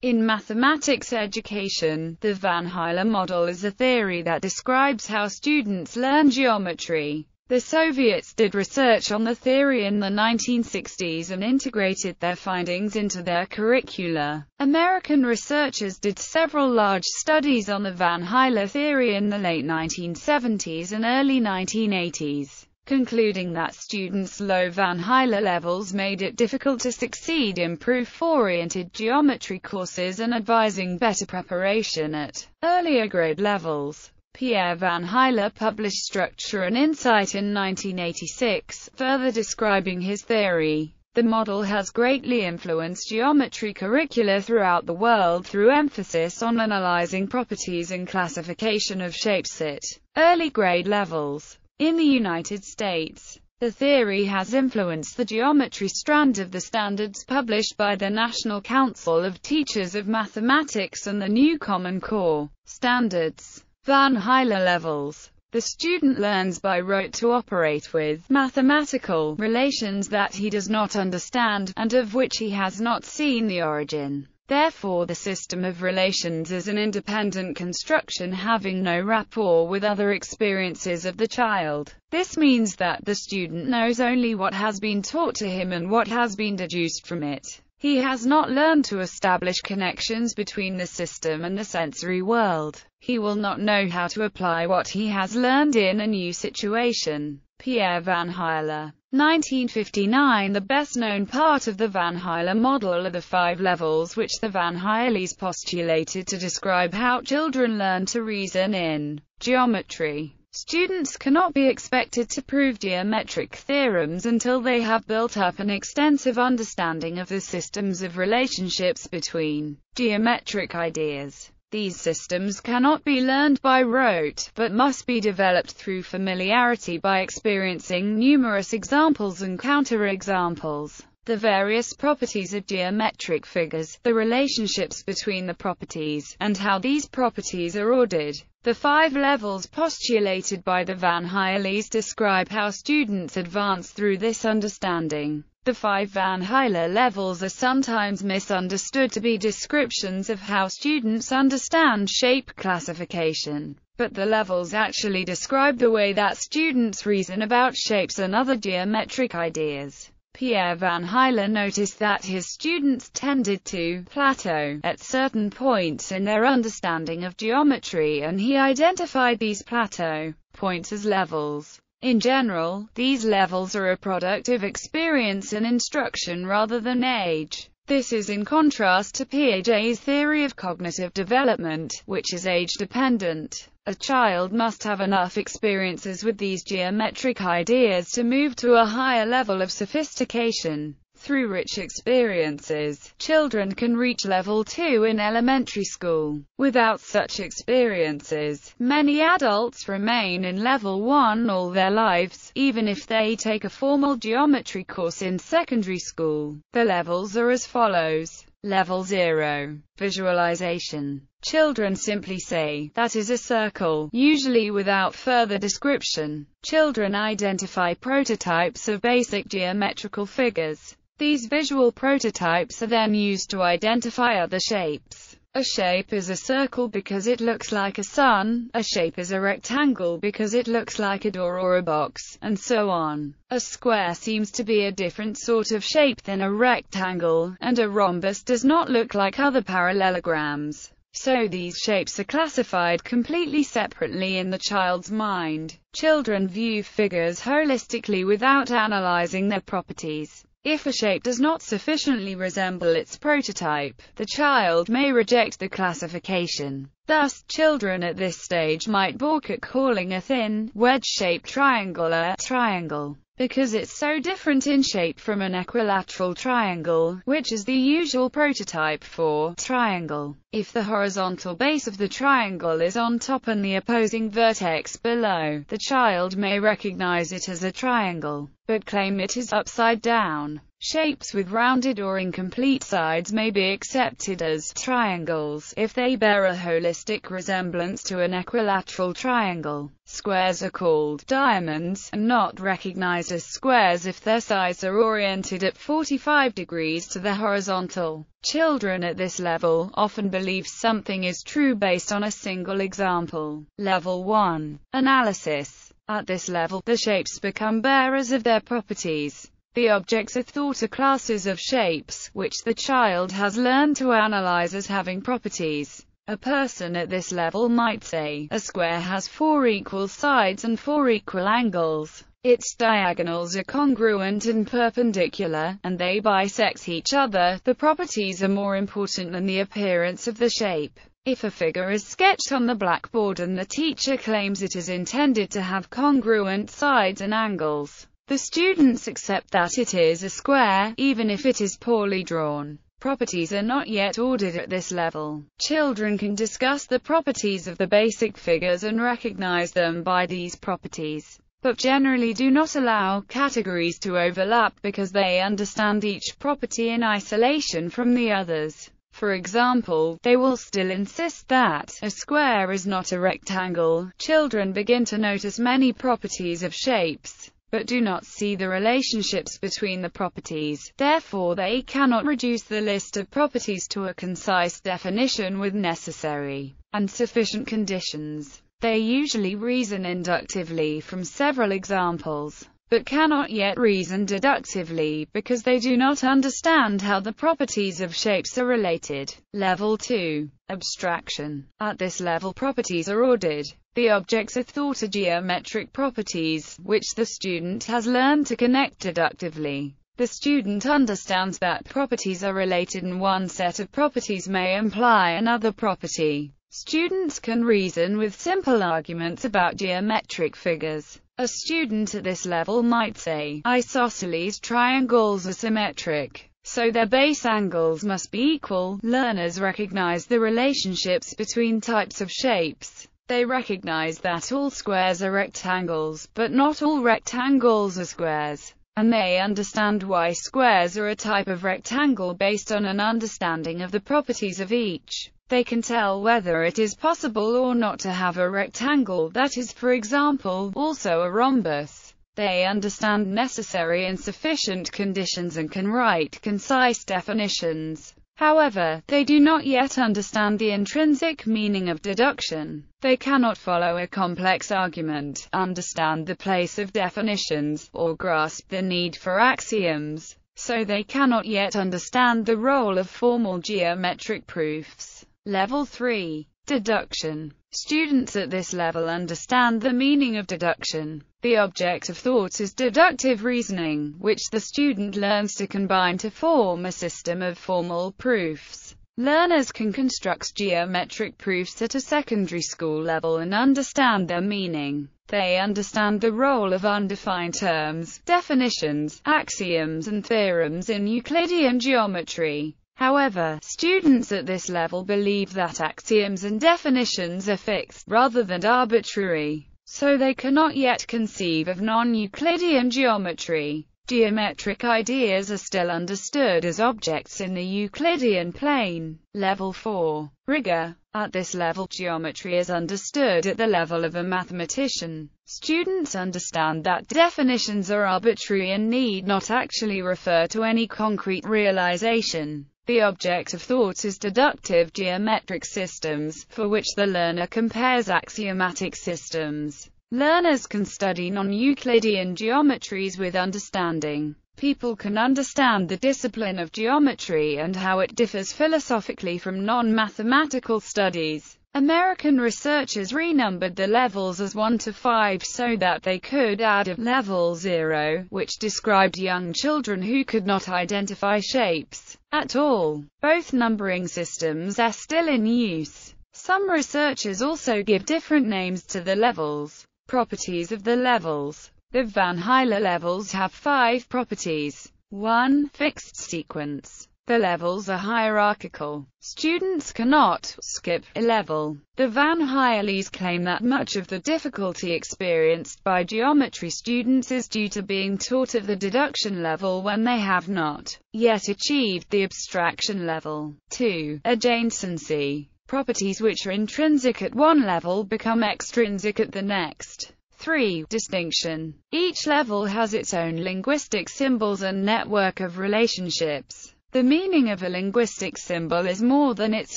In mathematics education, the Van Hiele model is a theory that describes how students learn geometry. The Soviets did research on the theory in the 1960s and integrated their findings into their curricula. American researchers did several large studies on the Van Hiele theory in the late 1970s and early 1980s concluding that students' low Van Hiele levels made it difficult to succeed in proof-oriented geometry courses and advising better preparation at earlier grade levels. Pierre Van Hiele published Structure and Insight in 1986, further describing his theory. The model has greatly influenced geometry curricula throughout the world through emphasis on analyzing properties and classification of shapes at early grade levels. In the United States, the theory has influenced the geometry strand of the standards published by the National Council of Teachers of Mathematics and the new Common Core standards. Van Hiele levels. The student learns by rote to operate with mathematical relations that he does not understand, and of which he has not seen the origin. Therefore the system of relations is an independent construction having no rapport with other experiences of the child. This means that the student knows only what has been taught to him and what has been deduced from it. He has not learned to establish connections between the system and the sensory world. He will not know how to apply what he has learned in a new situation. Pierre Van Hiele 1959 The best-known part of the Van Hiele model are the five levels which the Van Hieles postulated to describe how children learn to reason in geometry. Students cannot be expected to prove geometric theorems until they have built up an extensive understanding of the systems of relationships between geometric ideas. These systems cannot be learned by rote, but must be developed through familiarity by experiencing numerous examples and counterexamples the various properties of geometric figures, the relationships between the properties, and how these properties are ordered. The five levels postulated by the Van Hieles describe how students advance through this understanding. The five Van Hiele levels are sometimes misunderstood to be descriptions of how students understand shape classification but the levels actually describe the way that students reason about shapes and other geometric ideas. Pierre Van Hiele noticed that his students tended to plateau at certain points in their understanding of geometry and he identified these plateau points as levels. In general, these levels are a product of experience and instruction rather than age. This is in contrast to Piaget's theory of cognitive development, which is age-dependent. A child must have enough experiences with these geometric ideas to move to a higher level of sophistication. Through rich experiences, children can reach level 2 in elementary school. Without such experiences, many adults remain in level 1 all their lives, even if they take a formal geometry course in secondary school. The levels are as follows. Level 0. Visualization. Children simply say, that is a circle, usually without further description. Children identify prototypes of basic geometrical figures. These visual prototypes are then used to identify other shapes. A shape is a circle because it looks like a sun, a shape is a rectangle because it looks like a door or a box, and so on. A square seems to be a different sort of shape than a rectangle, and a rhombus does not look like other parallelograms. So these shapes are classified completely separately in the child's mind. Children view figures holistically without analyzing their properties. If a shape does not sufficiently resemble its prototype, the child may reject the classification. Thus, children at this stage might balk at calling a thin, wedge-shaped triangle a triangle because it's so different in shape from an equilateral triangle, which is the usual prototype for triangle. If the horizontal base of the triangle is on top and the opposing vertex below, the child may recognize it as a triangle, but claim it is upside down. Shapes with rounded or incomplete sides may be accepted as triangles if they bear a holistic resemblance to an equilateral triangle. Squares are called diamonds, and not recognized as squares if their sides are oriented at 45 degrees to the horizontal. Children at this level often believe something is true based on a single example. Level 1. Analysis. At this level, the shapes become bearers of their properties. The objects are thought are classes of shapes, which the child has learned to analyze as having properties. A person at this level might say, a square has four equal sides and four equal angles. Its diagonals are congruent and perpendicular, and they bisect each other. The properties are more important than the appearance of the shape. If a figure is sketched on the blackboard and the teacher claims it is intended to have congruent sides and angles, the students accept that it is a square, even if it is poorly drawn. Properties are not yet ordered at this level. Children can discuss the properties of the basic figures and recognize them by these properties, but generally do not allow categories to overlap because they understand each property in isolation from the others. For example, they will still insist that a square is not a rectangle. Children begin to notice many properties of shapes but do not see the relationships between the properties, therefore they cannot reduce the list of properties to a concise definition with necessary and sufficient conditions. They usually reason inductively from several examples, but cannot yet reason deductively, because they do not understand how the properties of shapes are related. Level 2. Abstraction. At this level properties are ordered. The objects are thought are geometric properties, which the student has learned to connect deductively. The student understands that properties are related and one set of properties may imply another property. Students can reason with simple arguments about geometric figures. A student at this level might say, isosceles triangles are symmetric, so their base angles must be equal. Learners recognize the relationships between types of shapes. They recognize that all squares are rectangles, but not all rectangles are squares. And they understand why squares are a type of rectangle based on an understanding of the properties of each. They can tell whether it is possible or not to have a rectangle that is, for example, also a rhombus. They understand necessary and sufficient conditions and can write concise definitions. However, they do not yet understand the intrinsic meaning of deduction. They cannot follow a complex argument, understand the place of definitions, or grasp the need for axioms, so they cannot yet understand the role of formal geometric proofs. Level 3. Deduction. Students at this level understand the meaning of deduction. The object of thought is deductive reasoning, which the student learns to combine to form a system of formal proofs. Learners can construct geometric proofs at a secondary school level and understand their meaning. They understand the role of undefined terms, definitions, axioms and theorems in Euclidean geometry. However, students at this level believe that axioms and definitions are fixed, rather than arbitrary, so they cannot yet conceive of non-Euclidean geometry. Geometric ideas are still understood as objects in the Euclidean plane. Level 4. Rigor. At this level, geometry is understood at the level of a mathematician. Students understand that definitions are arbitrary and need not actually refer to any concrete realization. The object of thought is deductive geometric systems, for which the learner compares axiomatic systems. Learners can study non-Euclidean geometries with understanding. People can understand the discipline of geometry and how it differs philosophically from non-mathematical studies. American researchers renumbered the levels as 1 to 5 so that they could add a level 0, which described young children who could not identify shapes at all. Both numbering systems are still in use. Some researchers also give different names to the levels. Properties of the levels. The Van Hiele levels have five properties. 1. Fixed sequence. The levels are hierarchical. Students cannot skip a level. The Van Hieles claim that much of the difficulty experienced by geometry students is due to being taught at the deduction level when they have not yet achieved the abstraction level. 2. Adjacency. Properties which are intrinsic at one level become extrinsic at the next. 3. Distinction. Each level has its own linguistic symbols and network of relationships. The meaning of a linguistic symbol is more than its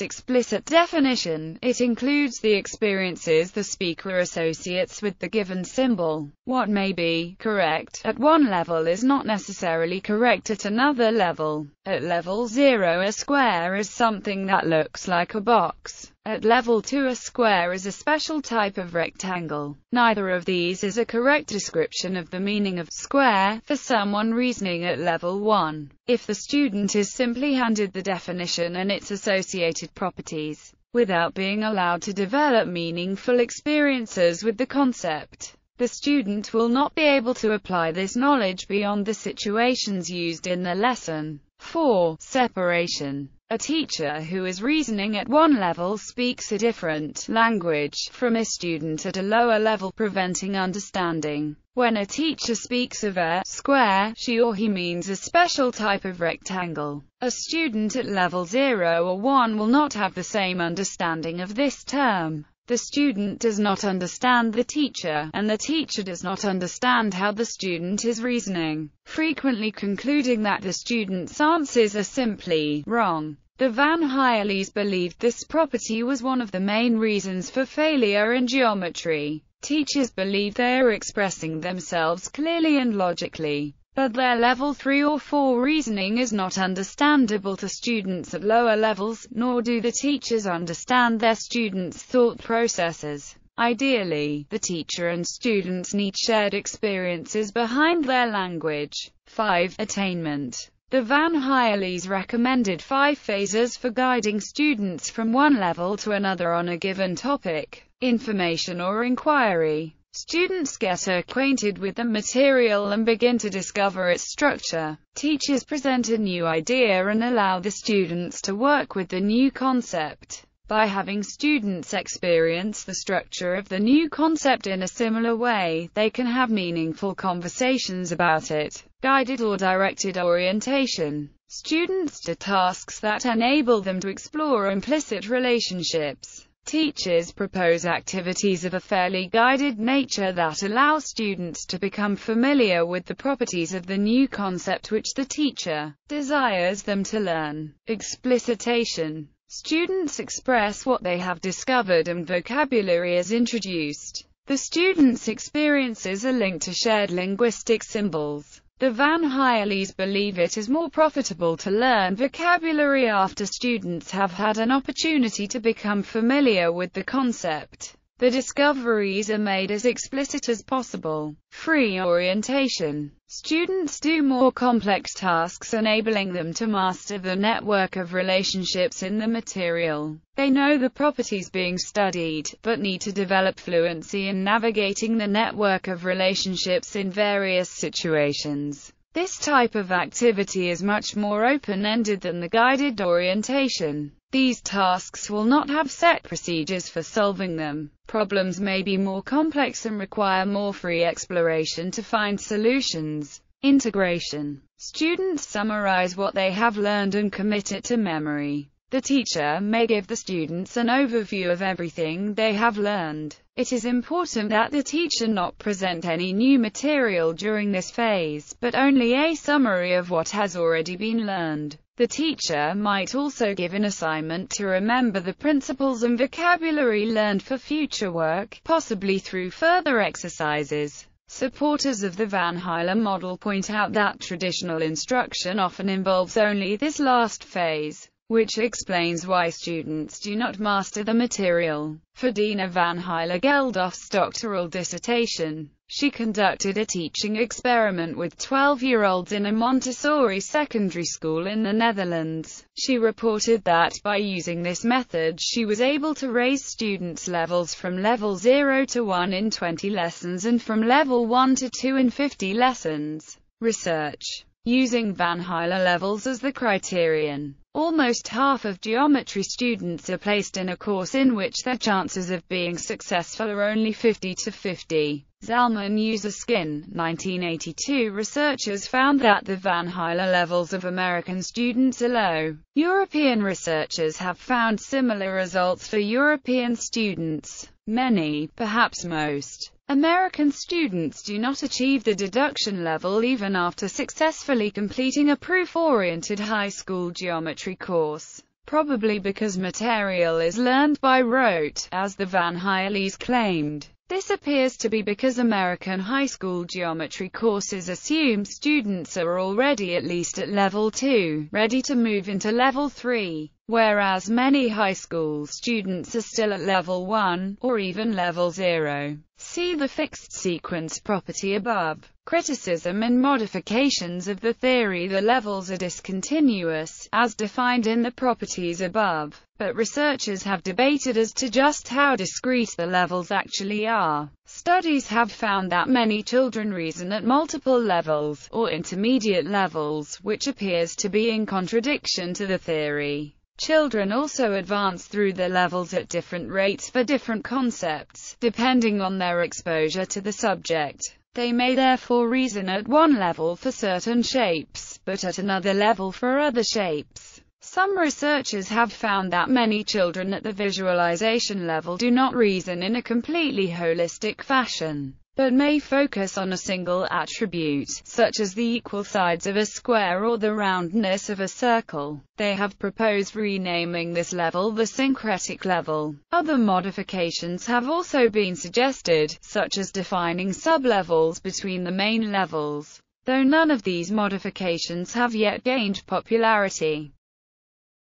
explicit definition, it includes the experiences the speaker associates with the given symbol. What may be correct at one level is not necessarily correct at another level. At level 0 a square is something that looks like a box. At level 2 a square is a special type of rectangle. Neither of these is a correct description of the meaning of square for someone reasoning at level 1. If the student is simply handed the definition and its associated properties, without being allowed to develop meaningful experiences with the concept, the student will not be able to apply this knowledge beyond the situations used in the lesson. 4. Separation. A teacher who is reasoning at one level speaks a different language from a student at a lower level, preventing understanding. When a teacher speaks of a square, she or he means a special type of rectangle. A student at level 0 or 1 will not have the same understanding of this term. The student does not understand the teacher, and the teacher does not understand how the student is reasoning, frequently concluding that the student's answers are simply wrong. The Van Hieles believed this property was one of the main reasons for failure in geometry. Teachers believe they are expressing themselves clearly and logically, but their level 3 or 4 reasoning is not understandable to students at lower levels, nor do the teachers understand their students' thought processes. Ideally, the teacher and students need shared experiences behind their language. 5. Attainment the Van Hieles recommended five phases for guiding students from one level to another on a given topic, information or inquiry. Students get acquainted with the material and begin to discover its structure. Teachers present a new idea and allow the students to work with the new concept. By having students experience the structure of the new concept in a similar way, they can have meaningful conversations about it. Guided or directed orientation. Students do tasks that enable them to explore implicit relationships. Teachers propose activities of a fairly guided nature that allow students to become familiar with the properties of the new concept which the teacher desires them to learn. Explicitation. Students express what they have discovered and vocabulary is introduced. The students' experiences are linked to shared linguistic symbols. The Van Hieles believe it is more profitable to learn vocabulary after students have had an opportunity to become familiar with the concept. The discoveries are made as explicit as possible. Free orientation. Students do more complex tasks enabling them to master the network of relationships in the material. They know the properties being studied, but need to develop fluency in navigating the network of relationships in various situations. This type of activity is much more open-ended than the guided orientation. These tasks will not have set procedures for solving them. Problems may be more complex and require more free exploration to find solutions. Integration. Students summarize what they have learned and commit it to memory. The teacher may give the students an overview of everything they have learned. It is important that the teacher not present any new material during this phase, but only a summary of what has already been learned. The teacher might also give an assignment to remember the principles and vocabulary learned for future work, possibly through further exercises. Supporters of the Van Hiele model point out that traditional instruction often involves only this last phase which explains why students do not master the material. For Dina van Hiele-Geldof's doctoral dissertation, she conducted a teaching experiment with 12-year-olds in a Montessori secondary school in the Netherlands. She reported that by using this method she was able to raise students' levels from level 0 to 1 in 20 lessons and from level 1 to 2 in 50 lessons. Research Using Van Hiele levels as the criterion, almost half of geometry students are placed in a course in which their chances of being successful are only 50 to 50. Zalman Usiskin, 1982 Researchers found that the Van Hiele levels of American students are low. European researchers have found similar results for European students. Many, perhaps most, American students do not achieve the deduction level even after successfully completing a proof-oriented high school geometry course probably because material is learned by rote, as the Van Hieles claimed. This appears to be because American high school geometry courses assume students are already at least at level 2, ready to move into level 3, whereas many high school students are still at level 1, or even level 0. See the fixed sequence property above. Criticism and modifications of the theory The levels are discontinuous, as defined in the properties above, but researchers have debated as to just how discrete the levels actually are. Studies have found that many children reason at multiple levels, or intermediate levels, which appears to be in contradiction to the theory. Children also advance through the levels at different rates for different concepts, depending on their exposure to the subject. They may therefore reason at one level for certain shapes, but at another level for other shapes. Some researchers have found that many children at the visualization level do not reason in a completely holistic fashion but may focus on a single attribute, such as the equal sides of a square or the roundness of a circle. They have proposed renaming this level the syncretic level. Other modifications have also been suggested, such as defining sublevels between the main levels, though none of these modifications have yet gained popularity.